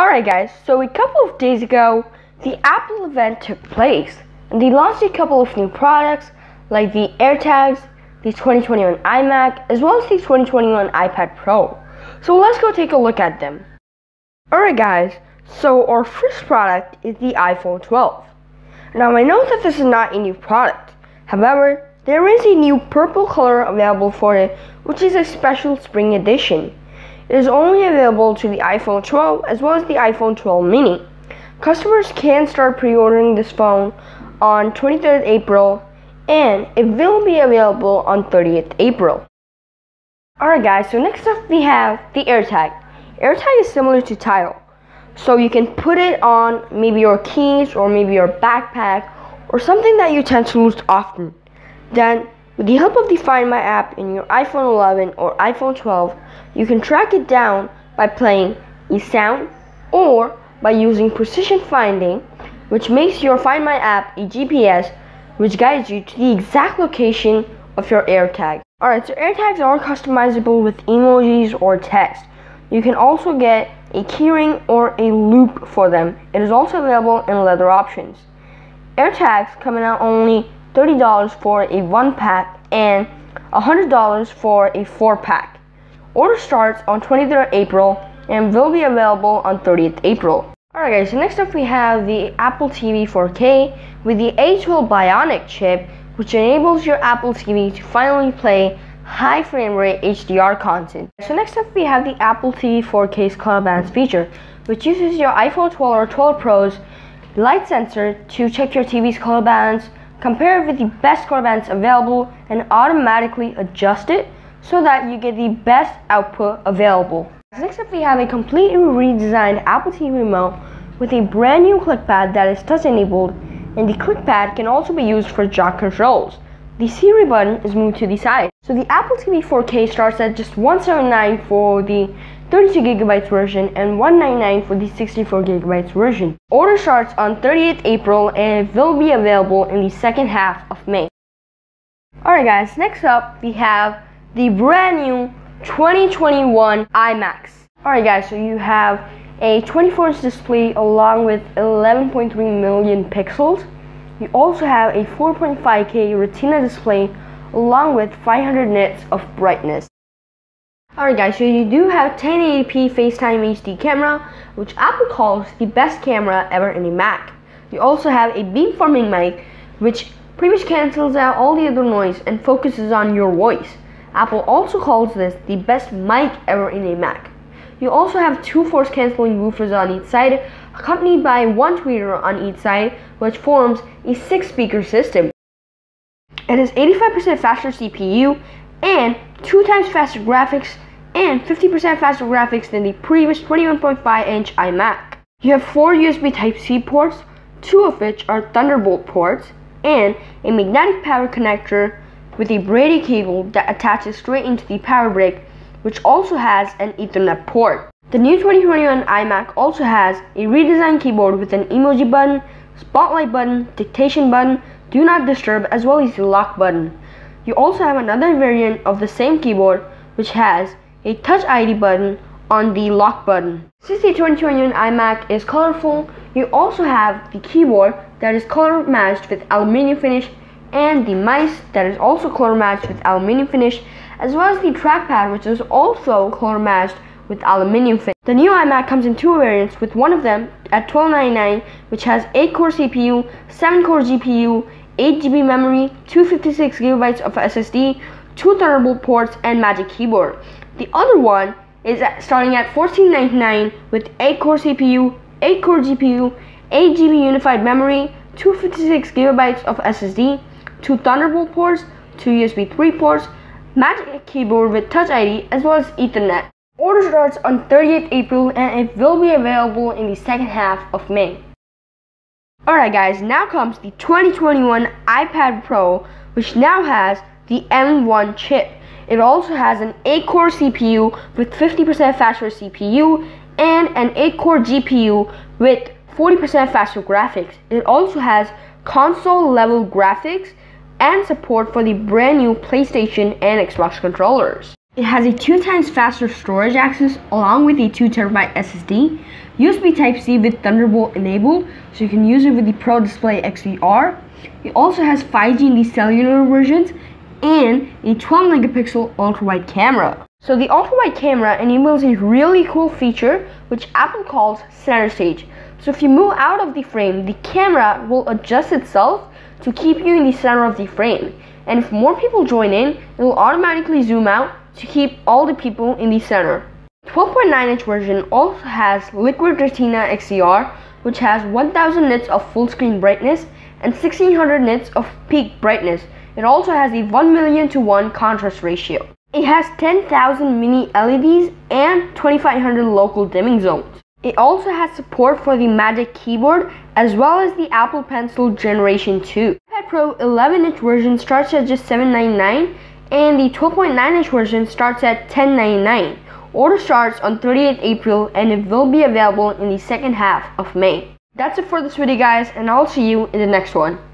Alright guys, so a couple of days ago, the Apple event took place, and they launched a couple of new products like the AirTags, the 2021 iMac, as well as the 2021 iPad Pro. So let's go take a look at them. Alright guys, so our first product is the iPhone 12. Now I know that this is not a new product, however, there is a new purple color available for it, which is a special spring edition. It is only available to the iPhone 12 as well as the iPhone 12 mini. Customers can start pre-ordering this phone on 23rd April and it will be available on 30th April. Alright guys, so next up we have the AirTag. AirTag is similar to Tile. So you can put it on maybe your keys or maybe your backpack or something that you tend to lose often. Then with the help of the Find My app in your iPhone 11 or iPhone 12, you can track it down by playing eSound or by using precision finding, which makes your Find My app a GPS which guides you to the exact location of your AirTag. Alright, so AirTags are customizable with emojis or text. You can also get a keyring or a loop for them. It is also available in leather options. AirTags come in only $30 for a one pack and $100 for a four pack. Order starts on 23rd April and will be available on 30th April. Alright guys, so next up we have the Apple TV 4K with the A12 Bionic chip which enables your Apple TV to finally play high frame rate HDR content. So next up we have the Apple TV 4K's color balance feature which uses your iPhone 12 or 12 Pro's light sensor to check your TV's color balance compare it with the best bands available and automatically adjust it so that you get the best output available. Next up we have a completely redesigned Apple TV remote with a brand new clickpad that is touch enabled and the clickpad can also be used for jog controls. The Siri button is moved to the side. So the Apple TV 4K starts at just 179 for the 32 gigabytes version and 199 for the 64 gigabytes version. Order starts on 30th April and will be available in the second half of May. Alright guys, next up we have the brand new 2021 iMacs. Alright guys, so you have a 24 inch display along with 11.3 million pixels. You also have a 4.5K Retina display along with 500 nits of brightness. Alright guys, so you do have 1080p FaceTime HD camera, which Apple calls the best camera ever in a Mac. You also have a beamforming mic, which pretty much cancels out all the other noise and focuses on your voice. Apple also calls this the best mic ever in a Mac. You also have two force cancelling woofers on each side, accompanied by one tweeter on each side, which forms a six speaker system. It has 85% faster CPU and two times faster graphics and 50% faster graphics than the previous 21.5 inch iMac. You have four USB Type-C ports, two of which are Thunderbolt ports, and a magnetic power connector with a Brady cable that attaches straight into the power brick, which also has an Ethernet port. The new 2021 iMac also has a redesigned keyboard with an emoji button, spotlight button, dictation button, do not disturb, as well as the lock button. You also have another variant of the same keyboard which has a Touch ID button on the lock button. Since the 2021 iMac is colorful, you also have the keyboard that is color matched with aluminium finish and the mice that is also color matched with aluminium finish as well as the trackpad which is also color matched with aluminium finish. The new iMac comes in two variants with one of them at 1299 which has 8 core CPU, 7 core GPU, 8 GB memory, 256GB of SSD, two Thunderbolt ports, and Magic Keyboard. The other one is at, starting at $14.99 with 8 core CPU, 8 core GPU, 8 GB unified memory, 256 gigabytes of SSD, two Thunderbolt ports, two USB 3 ports, Magic Keyboard with Touch ID, as well as Ethernet. Order starts on 30th April and it will be available in the second half of May. Alright guys, now comes the 2021 iPad Pro, which now has the M1 chip. It also has an 8-core CPU with 50% faster CPU and an 8-core GPU with 40% faster graphics. It also has console level graphics and support for the brand new PlayStation and Xbox controllers. It has a two times faster storage access along with a 2 terabyte SSD, USB Type-C with Thunderbolt enabled, so you can use it with the Pro Display XDR. It also has 5G in the cellular versions and a 12 megapixel ultra wide camera. So the ultra wide camera enables a really cool feature which Apple calls center stage. So if you move out of the frame, the camera will adjust itself to keep you in the center of the frame. And if more people join in, it will automatically zoom out to keep all the people in the center. 12.9 inch version also has Liquid Retina XDR, which has 1000 nits of full screen brightness and 1600 nits of peak brightness. It also has a 1 million to 1 contrast ratio. It has 10,000 mini LEDs and 2500 local dimming zones. It also has support for the Magic Keyboard as well as the Apple Pencil Generation 2. iPad Pro 11 inch version starts at just 799 and the 12.9 inch version starts at $10.99. Order starts on 30th April and it will be available in the second half of May. That's it for this video guys and I'll see you in the next one.